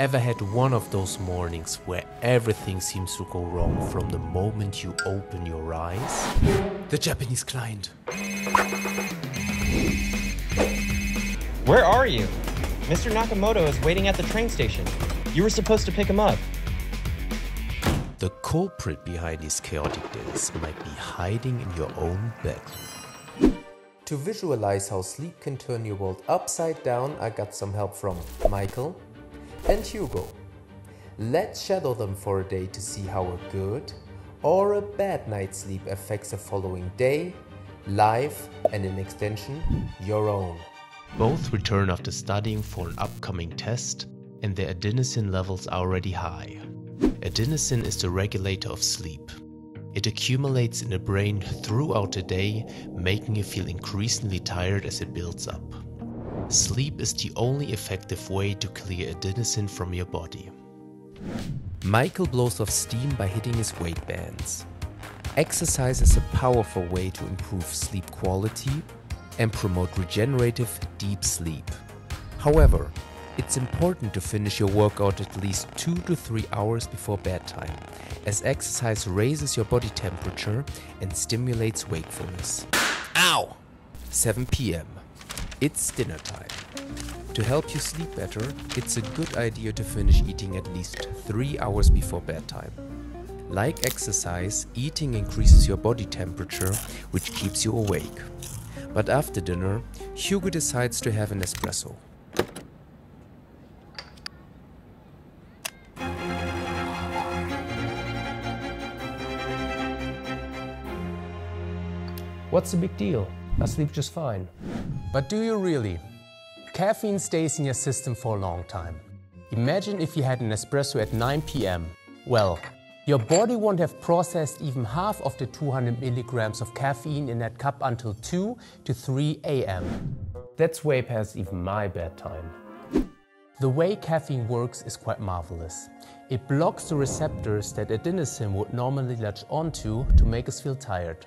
Ever had one of those mornings where everything seems to go wrong from the moment you open your eyes? The Japanese client. Where are you? Mr. Nakamoto is waiting at the train station. You were supposed to pick him up. The culprit behind these chaotic days might be hiding in your own bedroom. To visualize how sleep can turn your world upside down, I got some help from Michael, and Hugo. Let's shadow them for a day to see how a good or a bad night's sleep affects the following day, life, and in extension, your own. Both return after studying for an upcoming test, and their adenosine levels are already high. Adenosine is the regulator of sleep. It accumulates in the brain throughout the day, making you feel increasingly tired as it builds up. Sleep is the only effective way to clear adenosine from your body. Michael blows off steam by hitting his weight bands. Exercise is a powerful way to improve sleep quality and promote regenerative deep sleep. However, it's important to finish your workout at least 2 to 3 hours before bedtime, as exercise raises your body temperature and stimulates wakefulness. Ow! 7 pm. It's dinner time. To help you sleep better, it's a good idea to finish eating at least 3 hours before bedtime. Like exercise, eating increases your body temperature, which keeps you awake. But after dinner, Hugo decides to have an espresso. What's the big deal? I sleep just fine. But do you really? Caffeine stays in your system for a long time. Imagine if you had an espresso at 9 pm. Well, your body won't have processed even half of the 200 milligrams of caffeine in that cup until 2 to 3 am. That's way past even my bedtime. The way caffeine works is quite marvelous. It blocks the receptors that adenosine would normally latch onto to make us feel tired.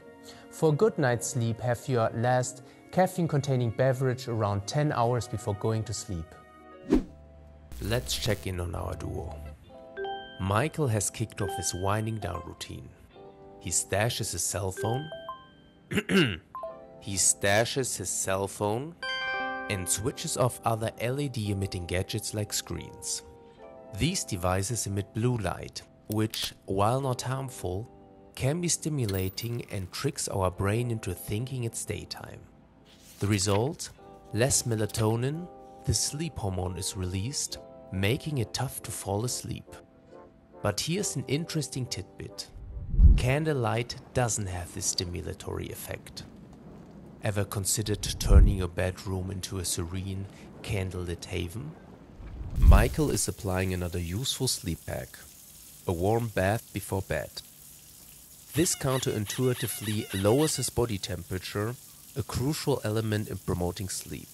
For a good night's sleep, have your last caffeine containing beverage around 10 hours before going to sleep. Let's check in on our duo. Michael has kicked off his winding down routine. He stashes his cell phone. he stashes his cell phone and switches off other LED emitting gadgets like screens. These devices emit blue light, which, while not harmful, can be stimulating and tricks our brain into thinking it's daytime. The result? Less melatonin, the sleep hormone is released, making it tough to fall asleep. But here's an interesting tidbit. Candlelight doesn't have this stimulatory effect. Ever considered turning your bedroom into a serene, candlelit haven? Michael is applying another useful sleep hack. A warm bath before bed. This counterintuitively lowers his body temperature, a crucial element in promoting sleep.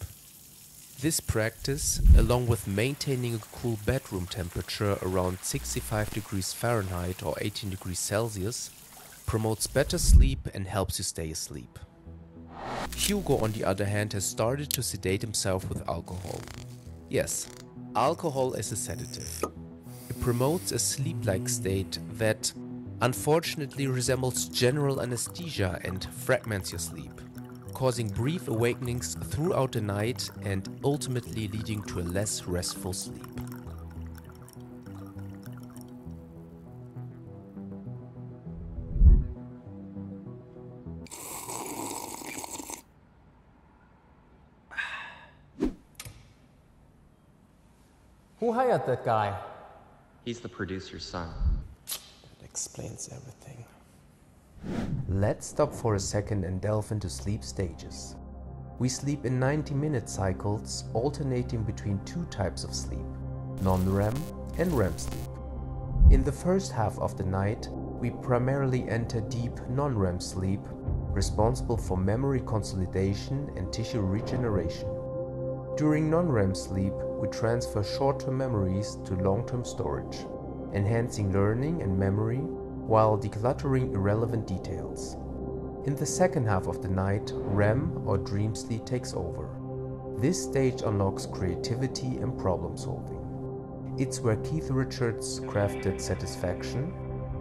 This practice, along with maintaining a cool bedroom temperature around 65 degrees Fahrenheit or 18 degrees Celsius, promotes better sleep and helps you stay asleep. Hugo, on the other hand, has started to sedate himself with alcohol. Yes, alcohol is a sedative. It promotes a sleep-like state that, unfortunately, resembles general anesthesia and fragments your sleep, causing brief awakenings throughout the night and ultimately leading to a less restful sleep. Who hired that guy? He's the producer's son. Explains everything. Let's stop for a second and delve into sleep stages. We sleep in 90 minute cycles, alternating between two types of sleep non REM and REM sleep. In the first half of the night, we primarily enter deep non REM sleep, responsible for memory consolidation and tissue regeneration. During non REM sleep, we transfer short term memories to long term storage, enhancing learning and memory while decluttering irrelevant details. In the second half of the night, REM or dream sleep takes over. This stage unlocks creativity and problem solving. It's where Keith Richards crafted satisfaction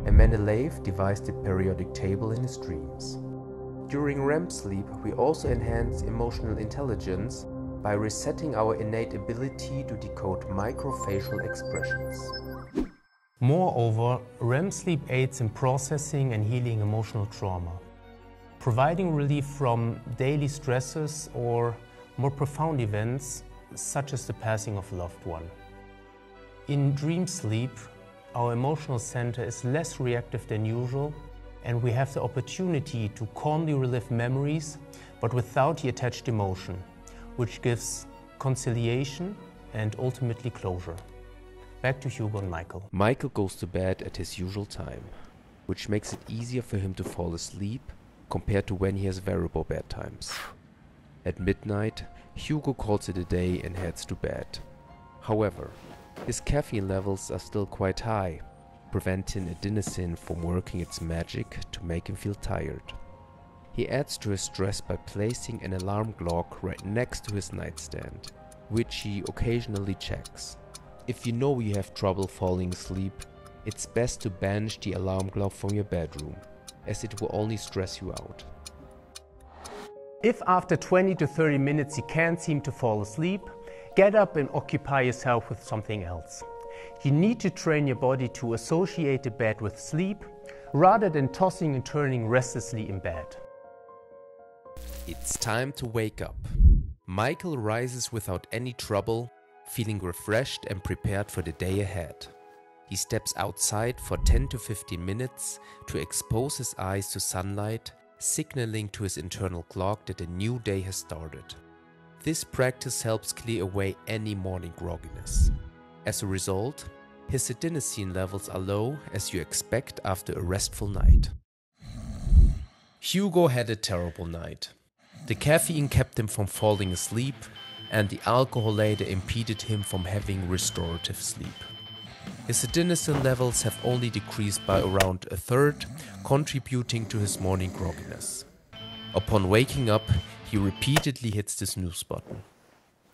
and Mendeleev devised the periodic table in his dreams. During REM sleep, we also enhance emotional intelligence by resetting our innate ability to decode microfacial expressions. Moreover, REM sleep aids in processing and healing emotional trauma, providing relief from daily stresses or more profound events such as the passing of a loved one. In dream sleep, our emotional center is less reactive than usual and we have the opportunity to calmly relive memories but without the attached emotion, which gives conciliation and ultimately closure. Back to Hugo and Michael. Michael goes to bed at his usual time, which makes it easier for him to fall asleep compared to when he has variable bedtimes. At midnight, Hugo calls it a day and heads to bed. However, his caffeine levels are still quite high, preventing adenosine from working its magic to make him feel tired. He adds to his stress by placing an alarm clock right next to his nightstand, which he occasionally checks. If you know you have trouble falling asleep, it's best to banish the alarm clock from your bedroom, as it will only stress you out. If after 20 to 30 minutes you can't seem to fall asleep, get up and occupy yourself with something else. You need to train your body to associate the bed with sleep rather than tossing and turning restlessly in bed. It's time to wake up. Michael rises without any trouble, feeling refreshed and prepared for the day ahead. He steps outside for 10 to 15 minutes to expose his eyes to sunlight, signaling to his internal clock that a new day has started. This practice helps clear away any morning grogginess. As a result, his adenosine levels are low as you expect after a restful night. Hugo had a terrible night. The caffeine kept him from falling asleep, and the alcohol later impeded him from having restorative sleep. His adenosine levels have only decreased by around a third, contributing to his morning grogginess. Upon waking up, he repeatedly hits the snooze button.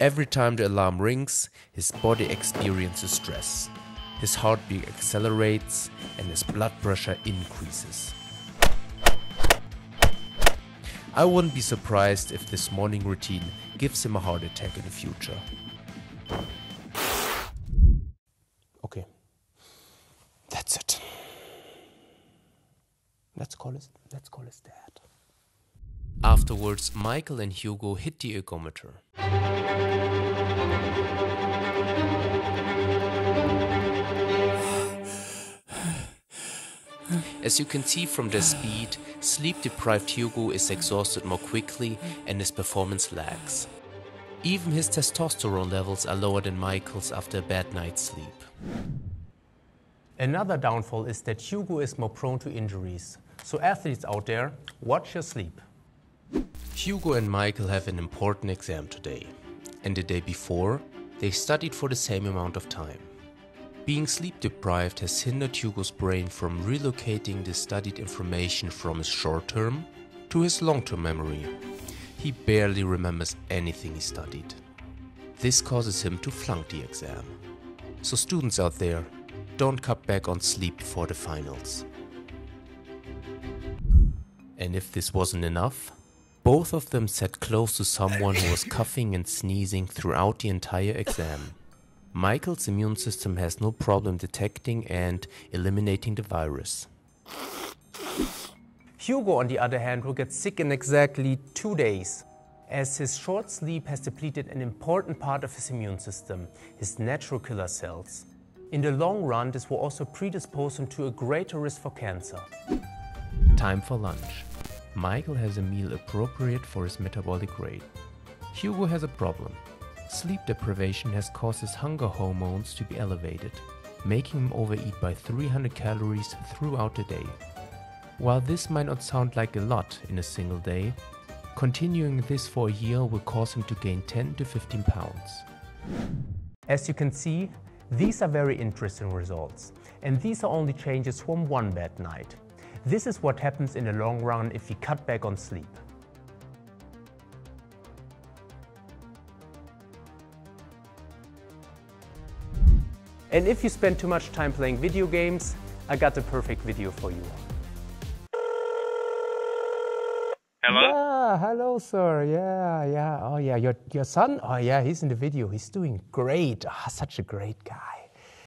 Every time the alarm rings, his body experiences stress. His heartbeat accelerates and his blood pressure increases. I wouldn't be surprised if this morning routine gives him a heart attack in the future. Okay. That's it. Let's call it let's call it that. Afterwards, Michael and Hugo hit the ergometer. As you can see from their speed, sleep deprived Hugo is exhausted more quickly and his performance lags. Even his testosterone levels are lower than Michael's after a bad night's sleep. Another downfall is that Hugo is more prone to injuries. So athletes out there, watch your sleep. Hugo and Michael have an important exam today, and the day before, they studied for the same amount of time. Being sleep deprived has hindered Hugo's brain from relocating the studied information from his short term to his long term memory. He barely remembers anything he studied. This causes him to flunk the exam. So, students out there, don't cut back on sleep before the finals. And if this wasn't enough, both of them sat close to someone who was coughing and sneezing throughout the entire exam. Michael's immune system has no problem detecting and eliminating the virus. Hugo, on the other hand, will get sick in exactly two days, as his short sleep has depleted an important part of his immune system, his natural killer cells. In the long run, this will also predispose him to a greater risk for cancer. Time for lunch. Michael has a meal appropriate for his metabolic rate. Hugo has a problem. Sleep deprivation has caused his hunger hormones to be elevated, making him overeat by 300 calories throughout the day. While this might not sound like a lot in a single day, continuing this for a year will cause him to gain 10 to 15 pounds. As you can see, these are very interesting results, and these are only changes from one bad night. This is what happens in the long run if we cut back on sleep. And if you spend too much time playing video games, I got the perfect video for you. Hello? Yeah, hello, sir. Yeah, yeah. Oh, yeah. Your, your son? Oh, yeah, he's in the video. He's doing great. Ah, such a great guy.